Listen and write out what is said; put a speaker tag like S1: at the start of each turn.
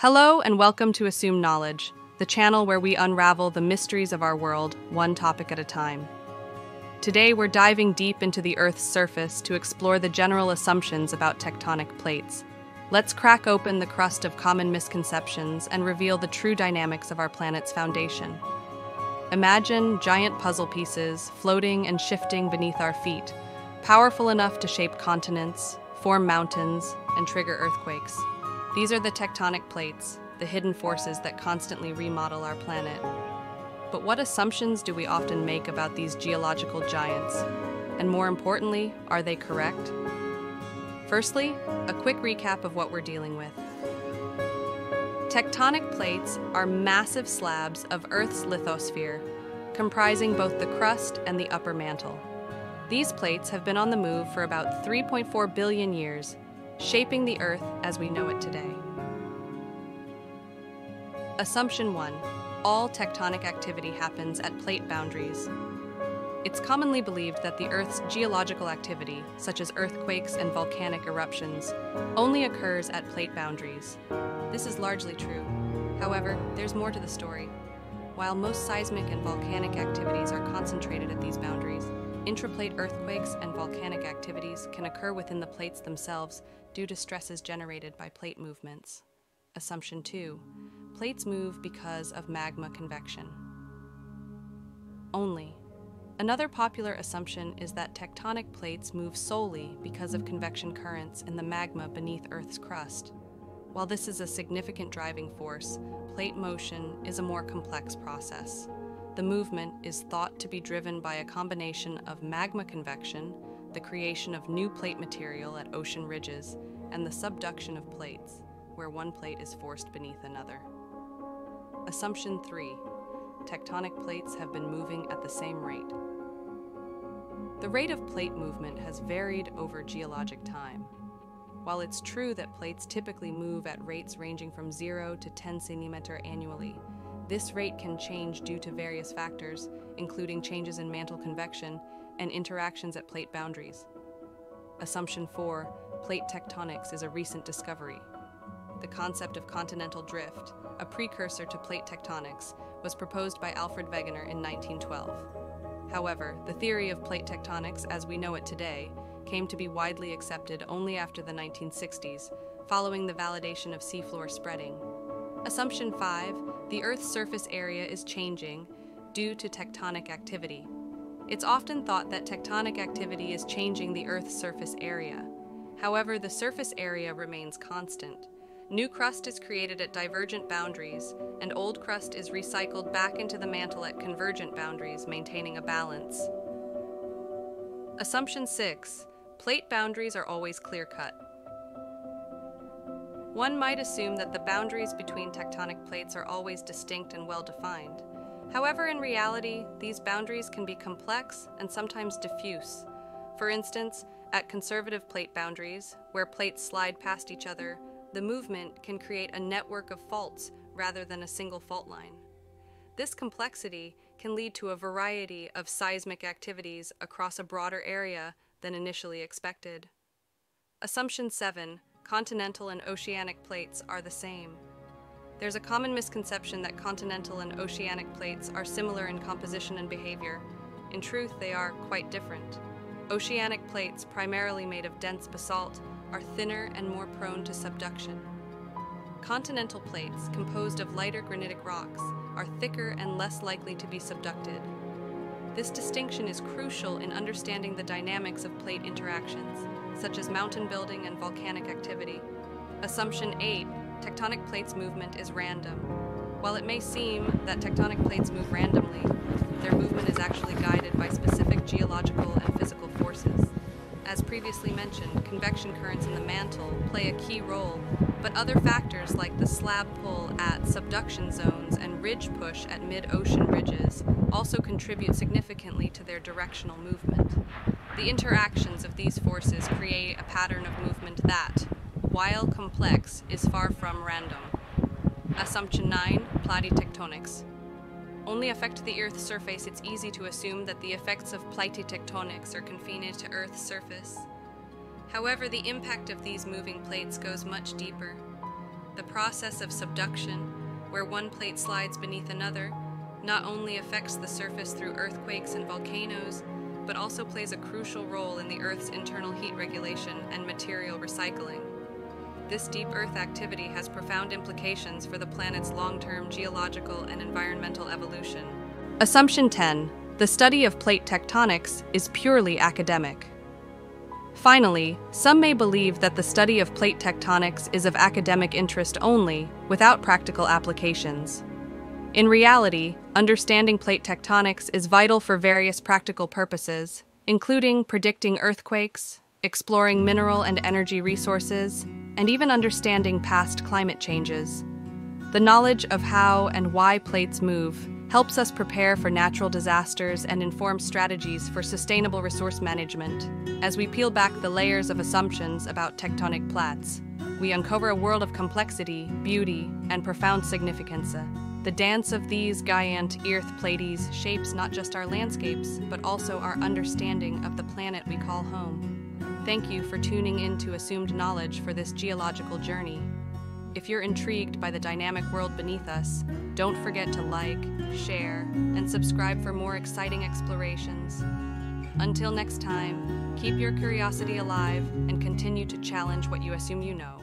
S1: Hello, and welcome to Assumed Knowledge, the channel where we unravel the mysteries of our world, one topic at a time. Today, we're diving deep into the Earth's surface to explore the general assumptions about tectonic plates. Let's crack open the crust of common misconceptions and reveal the true dynamics of our planet's foundation. Imagine giant puzzle pieces floating and shifting beneath our feet, powerful enough to shape continents, form mountains, and trigger earthquakes. These are the tectonic plates, the hidden forces that constantly remodel our planet. But what assumptions do we often make about these geological giants? And more importantly, are they correct? Firstly, a quick recap of what we're dealing with. Tectonic plates are massive slabs of Earth's lithosphere, comprising both the crust and the upper mantle. These plates have been on the move for about 3.4 billion years shaping the Earth as we know it today. Assumption 1 All tectonic activity happens at plate boundaries. It's commonly believed that the Earth's geological activity, such as earthquakes and volcanic eruptions, only occurs at plate boundaries. This is largely true. However, there's more to the story. While most seismic and volcanic activities are concentrated at these boundaries, intraplate earthquakes and volcanic activities can occur within the plates themselves due to stresses generated by plate movements. Assumption 2. Plates move because of magma convection. Only. Another popular assumption is that tectonic plates move solely because of convection currents in the magma beneath Earth's crust. While this is a significant driving force, plate motion is a more complex process. The movement is thought to be driven by a combination of magma convection, the creation of new plate material at ocean ridges, and the subduction of plates, where one plate is forced beneath another. Assumption 3 Tectonic plates have been moving at the same rate. The rate of plate movement has varied over geologic time. While it's true that plates typically move at rates ranging from 0 to 10 centimeter annually, this rate can change due to various factors, including changes in mantle convection and interactions at plate boundaries. Assumption 4 plate tectonics is a recent discovery. The concept of continental drift, a precursor to plate tectonics, was proposed by Alfred Wegener in 1912. However, the theory of plate tectonics as we know it today came to be widely accepted only after the 1960s, following the validation of seafloor spreading. Assumption 5 the Earth's surface area is changing due to tectonic activity. It's often thought that tectonic activity is changing the Earth's surface area. However, the surface area remains constant. New crust is created at divergent boundaries, and old crust is recycled back into the mantle at convergent boundaries, maintaining a balance. Assumption 6 Plate boundaries are always clear cut. One might assume that the boundaries between tectonic plates are always distinct and well defined. However, in reality, these boundaries can be complex and sometimes diffuse. For instance, at conservative plate boundaries, where plates slide past each other, the movement can create a network of faults rather than a single fault line. This complexity can lead to a variety of seismic activities across a broader area than initially expected. Assumption 7 continental and oceanic plates are the same. There's a common misconception that continental and oceanic plates are similar in composition and behavior. In truth, they are quite different. Oceanic plates, primarily made of dense basalt, are thinner and more prone to subduction. Continental plates, composed of lighter granitic rocks, are thicker and less likely to be subducted. This distinction is crucial in understanding the dynamics of plate interactions, such as mountain building and volcanic activity. Assumption 8 tectonic plates movement is random. While it may seem that tectonic plates move randomly, their movement is actually guided by specific geological and physical forces. As previously mentioned, convection currents in the mantle play a key role, but other factors like the slab pull at subduction zones and ridge push at mid-ocean ridges also contribute significantly to their directional movement. The interactions of these forces create a pattern of movement that, while complex, is far from random. Assumption 9 Plate tectonics. Only affect the Earth's surface, it's easy to assume that the effects of plate tectonics are confined to Earth's surface. However, the impact of these moving plates goes much deeper. The process of subduction, where one plate slides beneath another, not only affects the surface through earthquakes and volcanoes, but also plays a crucial role in the Earth's internal heat regulation and material recycling. This deep Earth activity has profound implications for the planet's long term geological and environmental evolution. Assumption 10 The study of plate tectonics is purely academic. Finally, some may believe that the study of plate tectonics is of academic interest only, without practical applications. In reality, understanding plate tectonics is vital for various practical purposes, including predicting earthquakes, exploring mineral and energy resources, and even understanding past climate changes. The knowledge of how and why plates move helps us prepare for natural disasters and inform strategies for sustainable resource management. As we peel back the layers of assumptions about tectonic plates, we uncover a world of complexity, beauty, and profound significance. The dance of these giant earth plates shapes not just our landscapes, but also our understanding of the planet we call home. Thank you for tuning in to Assumed Knowledge for this geological journey. If you're intrigued by the dynamic world beneath us, don't forget to like, share, and subscribe for more exciting explorations. Until next time, keep your curiosity alive and continue to challenge what you assume you know.